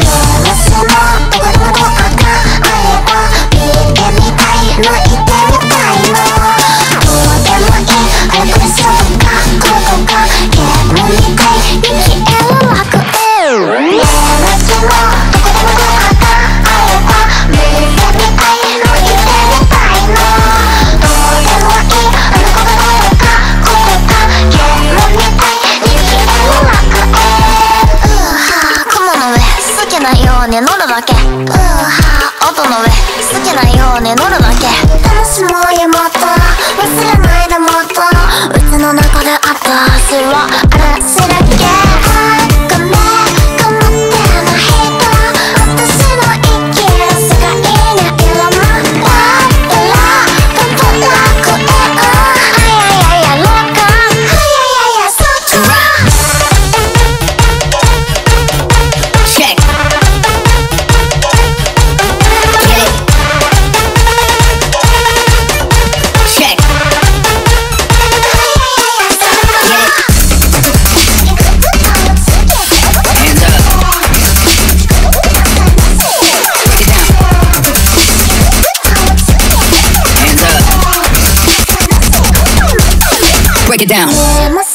Bye. だけ。うーはー音の上。好きなように乗るだけ。楽しもうよもっと忘れないでもっとうちの中で私はあれ。break it down.